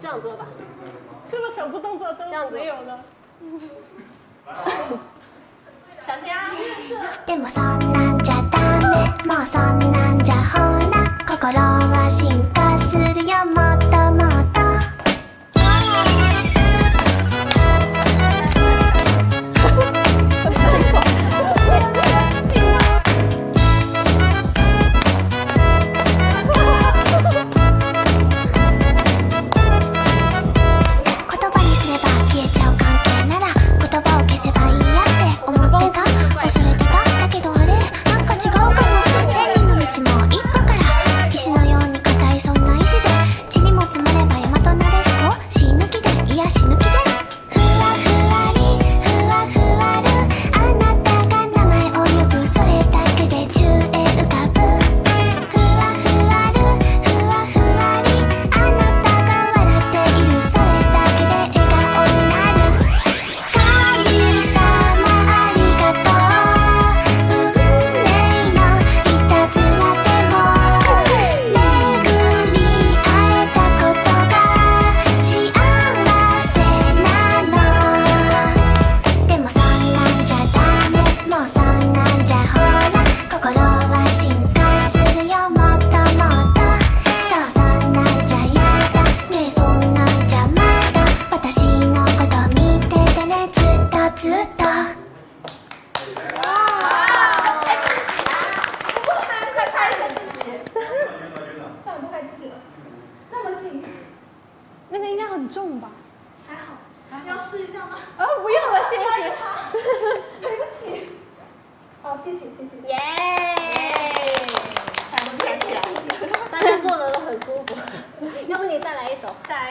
这样做吧，是不是手部动作都这样子有了？小心啊！很重吧？还好，还要试一下吗？呃，不用了，谢谢他，对不起。哦，谢谢，谢谢。耶！大家都站起来，大家坐的都很舒服。要不你再来一首？再来。